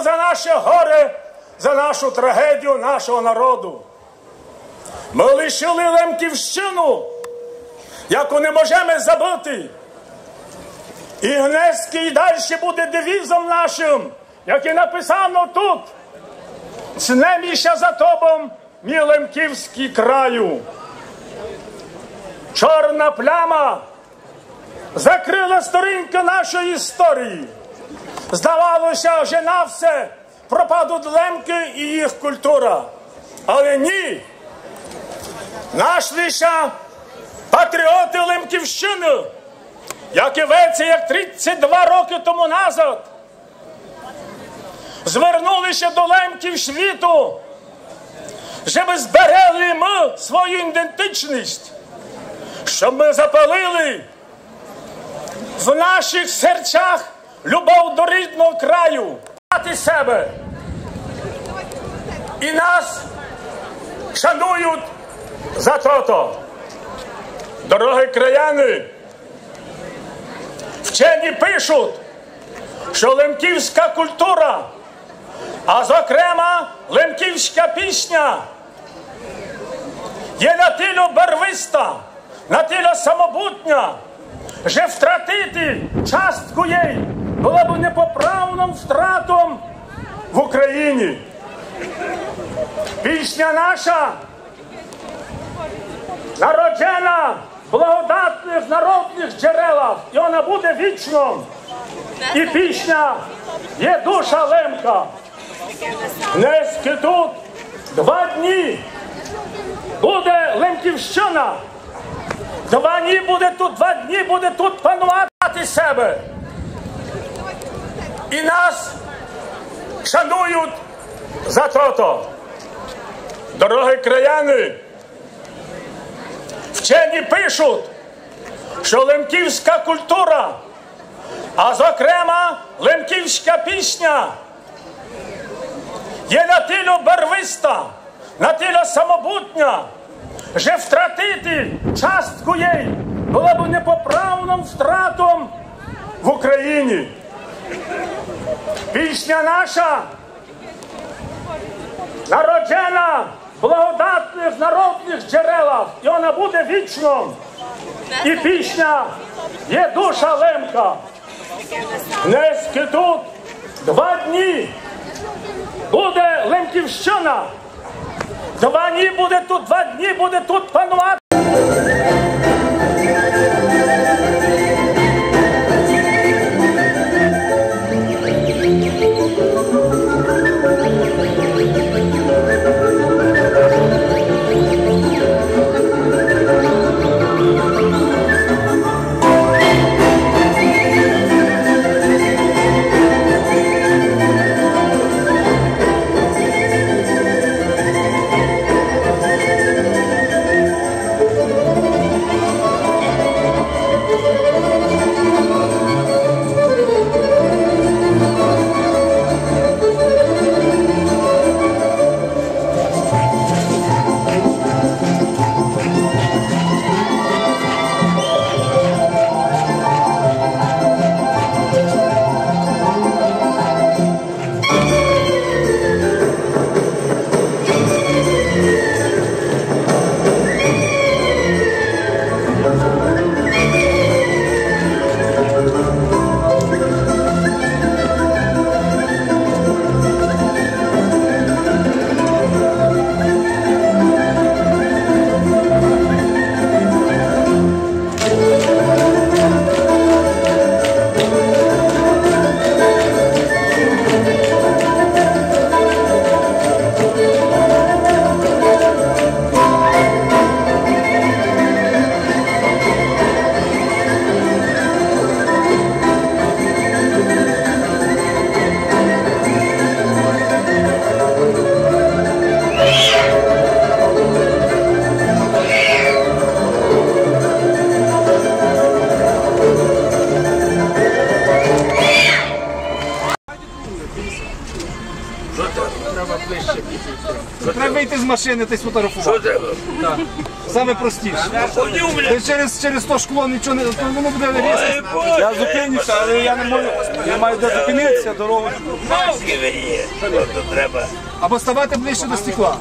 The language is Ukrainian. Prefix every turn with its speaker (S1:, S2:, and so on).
S1: за наше горе, за нашу трагедію нашого народу. Ми лишили Лемківщину, яку не можемо забути. І Гнеський далі буде девізом нашим, який написано тут. Знеміща за тобом, мій Лемківський краю. Чорна пляма закрила сторінки нашої історії. Здавалося, вже на все пропадуть лемки і їх культура. Але ні. Нашлися патріоти Лемківщини, які веці, як 32 роки тому назад, звернулися до лемків світу, щоб зберегли ми свою ідентичність, щоб ми запалили в наших серцях любов до рідного краю, мати себе. І нас шанують за то. Дорогі краяни, вчені пишуть, що лемківська культура, а зокрема лемківська пісня є на тилю барвиста, на тилю самобутня, що втратити частку їй було б непоправним втратом в Україні. Пісня наша народжена в благодатних народних джерелах, і вона буде вічно. І пісня є душа Лемка. Нески тут два дні буде Лемківщина. Два дні буде тут, два дні буде тут панувати себе. І нас шанують за то. Дорогі краяни, вчені пишуть, що лемківська культура, а зокрема лемківська пісня є на тилю барвиста, на тилю самобутня, що втратити частку їй було б непоправним втратом в Україні. Пісня наша народжена в благодатних народних джерелах, і вона буде вічно. І пісня є душа Лемка. Нески тут два дні буде Лемківщина. Два дні буде тут, два дні буде тут панувати.
S2: З машини та й Що Так. Саме простіше. Ти через, через то шкло нічого не то воно буде різко.
S3: Я зупинюся, але я не можу. Я маю де зупинитися, дорогу.
S2: Або ставати ближче до стекла.